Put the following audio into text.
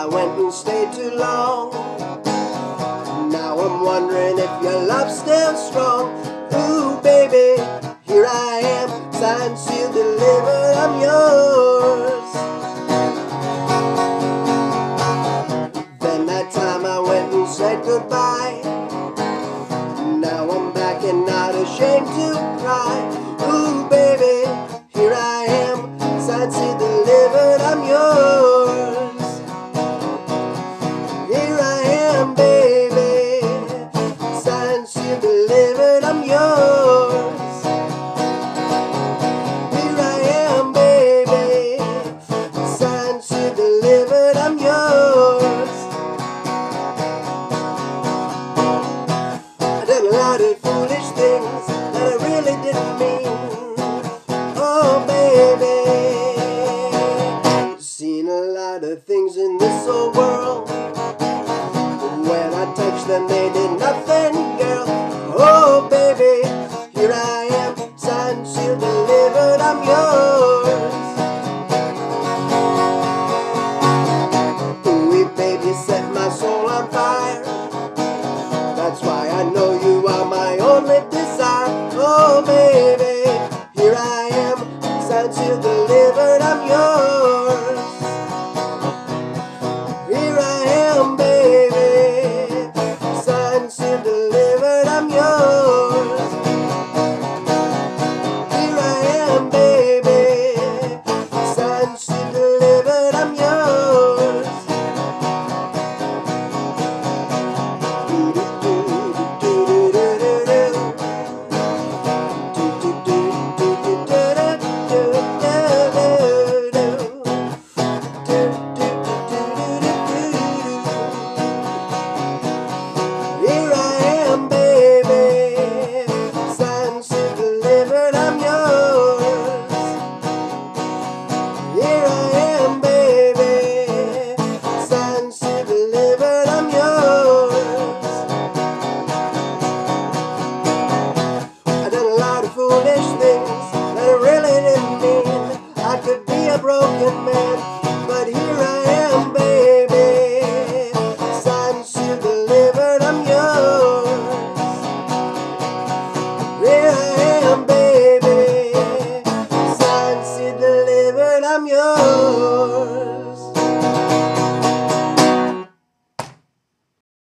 I went and stayed too long. Now I'm wondering if your love's still strong. Ooh, baby, here I am, signed, sealed, delivered, I'm yours. Then that time I went and said goodbye. Now I'm back and not ashamed to cry. Ooh, baby, here I am, signed, sealed, delivered. time, baby. Since you delivered, I'm yours. Here I am, baby. Since you delivered, I'm yours. I done a lot of foolish things that I really didn't mean. Oh, baby. Seen a lot of things in this old world that made it nothing, girl. Oh, baby, here I am, signed, sealed, delivered, I'm yours. Ooh, baby, set my soul on fire. That's why I know you are my only desire. Oh, baby, here I am, signed, sealed, delivered, I'm yours. a broken man, but here I am, baby. Signs you delivered, I'm yours. Here I am, baby. Signs you delivered, I'm yours.